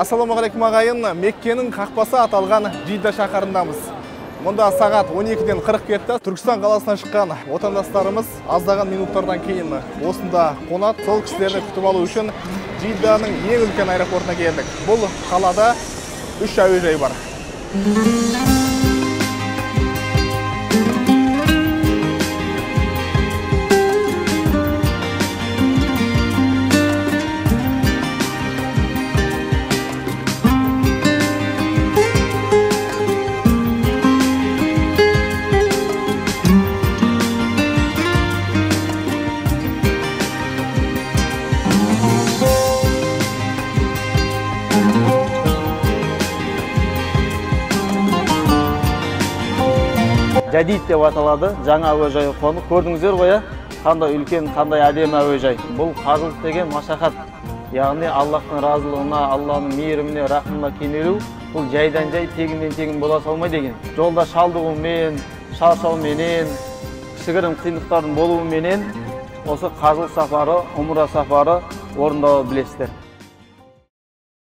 ассалаумағалейкум ағайын. Меккенің қақпасы аталған жида шаһарындамыз мұнда сағат 12-ден 40 кетті. Түркістан қаласынан шыққан отандастарымыз аздаған минуттардан кейін осында қонады сол кісілерді күтіп алу үшін жиданың ең үлкен аэропортына келдік. Бұл қалада үш әуежай бар. Жадид деп аталады. Жаңа әуежай қонып көрдіңіздер ғой иә? Қандай үлкен қандай әдемі әуежай. Бұл қажылық деген машақат яғни аллахтың разылығына алланың мейіріміне рахымына кенелу бұл жайдан жай тегіннен тегін бола салмайды екен. Жолда шалдығумен шаршауменен кішігірім қиындықтардың болуыменен осы қажылық сапары умра сапары орындала білесіздер.